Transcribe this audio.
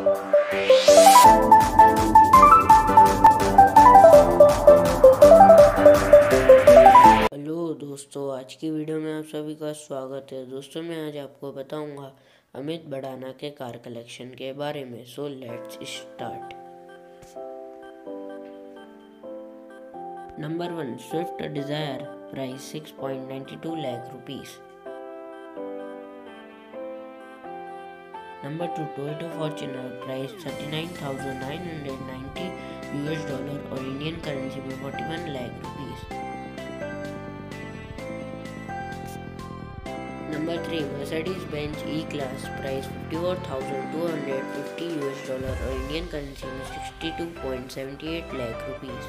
Hello दोस्तों, आज की वीडियो में आप सभी का स्वागत है। दोस्तों, मैं आज आपको बताऊँगा अमित बड़ाना के कार कलेक्शन के बारे में। So let's start number one Swift Dzire price 6.92 lakh rupees number two Toyota Fortuner price 39,990 US dollar और इंडियन करेंसी में 41 lakh rupees number three Mercedes Benz E class price 54,250 US dollar और Indian currency में 62.78 lakh rupees